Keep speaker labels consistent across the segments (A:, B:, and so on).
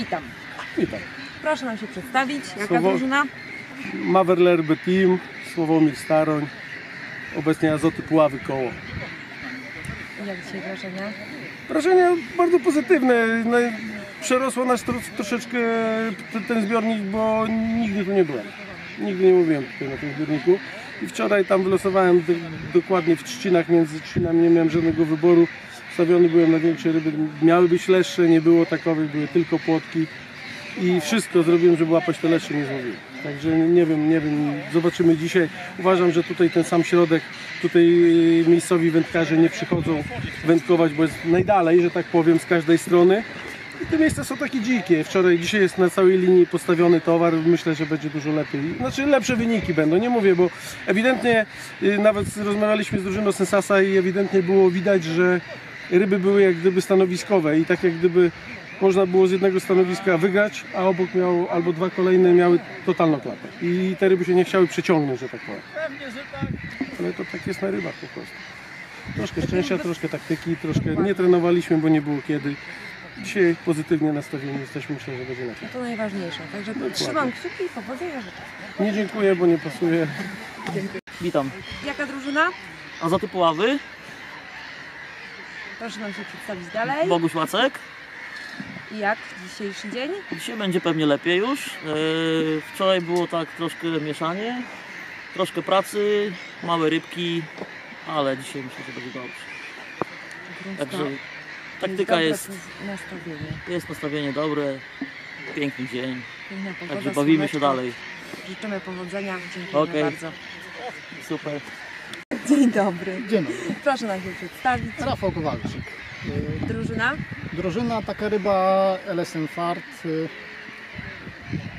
A: Witam.
B: Witam.
A: Proszę nam się przedstawić. Jaka
B: Słowo-
A: drużyna?
B: Maverler Team, Sławomir Staroń, obecnie Azoty Puławy Koło.
A: Jak dzisiaj wrażenia?
B: Wrażenia bardzo pozytywne. No, przerosło nas tro, troszeczkę ten, ten zbiornik, bo nigdy tu nie byłem. Nigdy nie mówiłem tutaj na tym zbiorniku. I wczoraj tam wylosowałem do, dokładnie w trzcinach, między trzcinami nie miałem żadnego wyboru. Stawiony byłem na większe ryby. Miały być leszcze, nie było takowych, były tylko płotki. I wszystko zrobiłem, żeby łapać te leszcze, nie złowiłem. Także nie wiem, nie wiem, zobaczymy dzisiaj. Uważam, że tutaj ten sam środek, tutaj miejscowi wędkarze nie przychodzą wędkować, bo jest najdalej, że tak powiem, z każdej strony. I te miejsca są takie dzikie. Wczoraj, dzisiaj jest na całej linii postawiony towar. Myślę, że będzie dużo lepiej. Znaczy lepsze wyniki będą, nie mówię, bo ewidentnie y, nawet rozmawialiśmy z drużyną Sensasa i ewidentnie było widać, że ryby były jak gdyby stanowiskowe i tak jak gdyby można było z jednego stanowiska wygrać, a obok miał albo dwa kolejne miały totalną klapę. I te ryby się nie chciały przeciągnąć, że tak powiem. Ale to tak jest na rybach po prostu. Troszkę szczęścia, troszkę taktyki, troszkę nie trenowaliśmy, bo nie było kiedy. Dzisiaj pozytywnie nastawieni jesteśmy, myślę, że będzie lepiej.
A: To najważniejsze. Także trzymam kciuki i powodzenia życzę.
B: Nie dziękuję, bo nie pasuje.
C: Witam.
A: Jaka drużyna?
C: Azoty Puławy,
A: Proszę nam się przedstawić dalej.
C: Boguś Łacek.
A: I jak dzisiejszy dzień?
C: Dzisiaj będzie pewnie lepiej już. Yy, Wczoraj było tak troszkę mieszanie, troszkę pracy, małe rybki, ale dzisiaj myślę, że będzie dobrze. Także taktyka
A: Dobre
C: jest,
A: Nastawienie.
C: jest nastawienie dobre, piękny dzień,
A: Piękna pogoda,
C: także bawimy się dalej.
A: Życzymy powodzenia. Dziękuję
C: Okej.
A: bardzo.
C: Super.
A: Dzień dobry.
D: Dzień dobry.
A: Proszę nam się przedstawić.
D: Rafał Kowalczyk.
A: Drużyna?
D: Drużyna, taka ryba LSM Fart.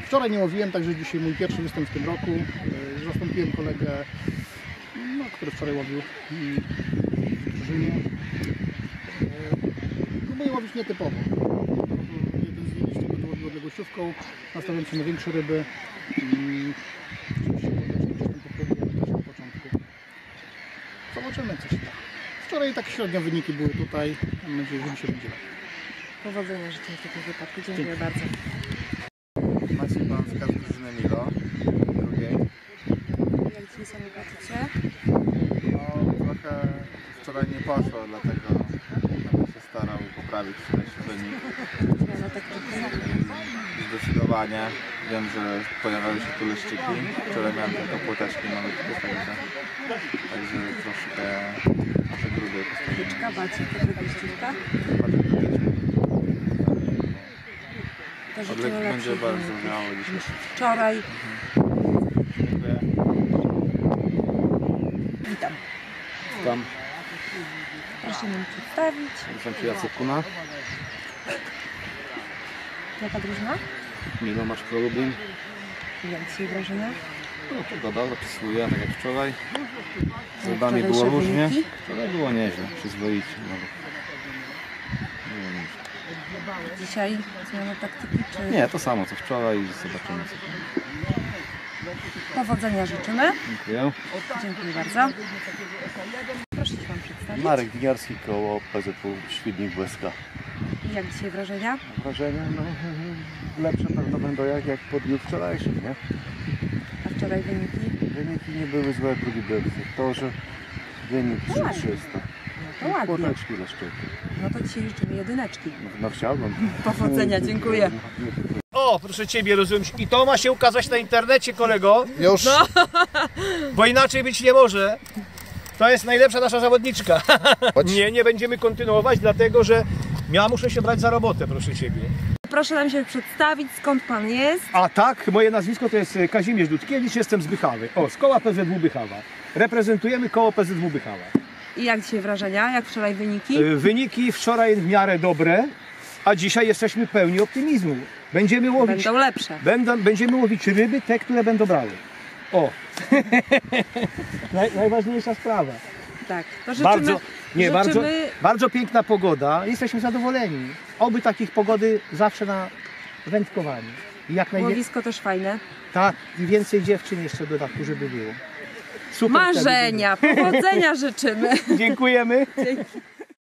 D: Wczoraj nie łowiłem, także dzisiaj mój pierwszy występ w tym roku. Zastąpiłem kolegę, no, który wczoraj łowił w drużynie. Próbuję łowić nietypowo. Jeden z nich będę łowił odległościówką. Nastawiam się na większe ryby. Mm, Oczywiście podeczkę gdzieś tam popróbuję też na początku. Zobaczymy co się da. Wczoraj tak średnio wyniki były tutaj. Mam nadzieję, że dzisiaj będzie lepiej.
A: Powodzenia życzę w takim wypadku. Dziękuję bardzo.
E: Maciej Bąska z drużyny Milo, drugiej.
A: Jak dzisiaj sobie patrzycie?
E: No trochę wczoraj nie poszło, dlatego będę się starał poprawić wczorajszy wynik.
A: Zmiana taktyki.
E: Zdecydowanie wiem, że pojawiały się tu leszczyki. Wczoraj miałem tylko płoteczki malutkie, także, także troszkę
A: Tyczka, bacik, życzymy
E: Odleki będzie bardzo miało dzisiaj.
A: wczoraj. Witam.
F: Tam
A: Proszę nam przedstawić.
F: nazywam się Jacek Kuna,
A: Jaka drużyna?
F: Milo masz pro Lublin.
A: I Jak dzisiaj wrażenia?
F: No pogoda zapisuję, tak jak wczoraj. Z
A: Jak
F: rybami było różnie. Wczoraj było nieźle, przyzwoicie nieźle.
A: Dzisiaj zmiana taktyki czy
F: Nie, to samo co wczoraj i zobaczymy co.
A: powodzenia życzymy?
F: Dziękuję.
A: Dziękuję bardzo. Proszę się Wam przedstawić.
G: Marek Winiarski koło PZW Świdnik Błeska.
A: I Jak dzisiaj wrażenia?
G: Wrażenia no lepsze pewno będą jak, jak po dniu wczorajszym, nie?
A: Wczoraj wyniki?
G: Wyniki nie były złe, drugi byłem w sektorze. Wynik
A: No ładnie.
G: 3300.
A: No to ładnie.
G: Płoteczki leszczyki.
A: No to dzisiaj życzymy jedyneczki.
G: No chciałbym.
A: Powodzenia, dziękuję.
H: O, proszę Ciebie, rozumiem. I to ma się ukazać na internecie, kolego. Już. Bo inaczej być nie może. To jest najlepsza nasza zawodniczka. Nie, nie będziemy kontynuować, dlatego że ja muszę się brać za robotę, proszę Ciebie.
A: Proszę nam się przedstawić, skąd Pan jest?
H: A tak, moje nazwisko to jest Kazimierz Dudkiewicz, jestem z Bychawy. O, z koła PZW Bychawa. Reprezentujemy koło PZW Bychawa.
A: I jak dzisiaj wrażenia? Jak wczoraj wyniki?
H: Y, Wyniki wczoraj w miarę dobre, a dzisiaj jesteśmy pełni optymizmu. Będziemy łowić
A: Będą lepsze.
H: Będą, będziemy łowić ryby, te, które będą brały. O! Naj, najważniejsza sprawa.
A: Tak. To życzymy,
H: Bardzo, nie,
A: życzymy
H: bardzo, bardzo piękna pogoda. Jesteśmy zadowoleni. Oby takich pogody zawsze na wędkowaniu. I jak najwięcej.
A: łowisko też fajne.
H: Tak, i więcej dziewczyn jeszcze w dodatku, żeby było. Super wtedy
A: Marzenia, powodzenia życzymy.
H: było. Dziękujemy.
A: Dzięki.